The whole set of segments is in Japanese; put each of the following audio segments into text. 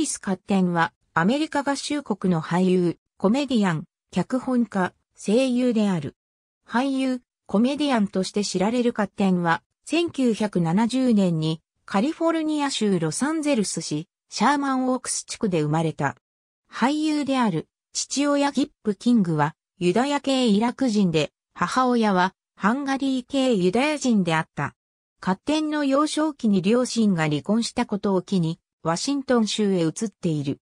リス・カッテンは、アメリカ合衆国の俳優、コメディアン、脚本家、声優である。俳優、コメディアンとして知られるカッテンは、1970年にカリフォルニア州ロサンゼルス市、シャーマンオークス地区で生まれた。俳優である父親ギップ・キングはユダヤ系イラク人で、母親はハンガリー系ユダヤ人であった。カッテンの幼少期に両親が離婚したことを機に、ワシントン州へ移っている。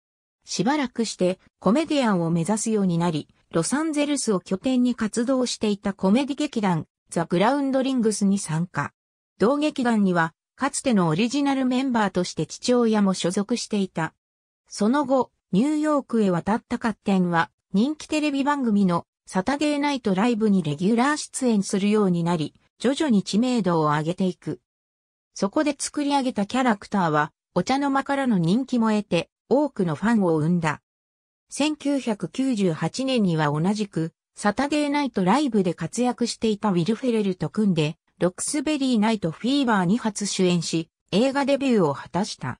しばらくしてコメディアンを目指すようになり、ロサンゼルスを拠点に活動していたコメディ劇団、ザ・グラウンドリングスに参加。同劇団には、かつてのオリジナルメンバーとして父親も所属していた。その後、ニューヨークへ渡ったカッテンは、人気テレビ番組のサタデーナイトライブにレギュラー出演するようになり、徐々に知名度を上げていく。そこで作り上げたキャラクターは、お茶の間からの人気も得て、多くのファンを生んだ。1998年には同じく、サタデーナイトライブで活躍していたウィル・フェレルと組んで、ロックスベリーナイトフィーバーに初主演し、映画デビューを果たした。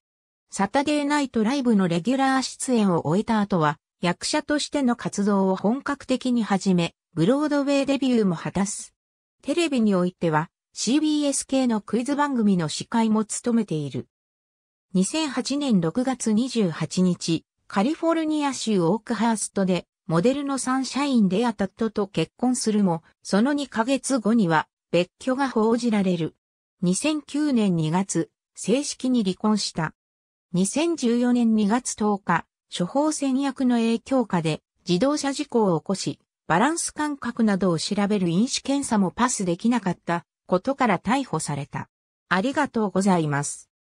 サタデーナイトライブのレギュラー出演を終えた後は、役者としての活動を本格的に始め、ブロードウェイデビューも果たす。テレビにおいては、CBS 系のクイズ番組の司会も務めている。2008年6月28日、カリフォルニア州オークハーストで、モデルのサンシャインデアタットと結婚するも、その2ヶ月後には、別居が報じられる。2009年2月、正式に離婚した。2014年2月10日、処方箋薬の影響下で自動車事故を起こし、バランス感覚などを調べる飲酒検査もパスできなかったことから逮捕された。ありがとうございます。